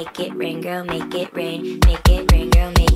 make it rain, girl, make it rain, make it rain, girl, make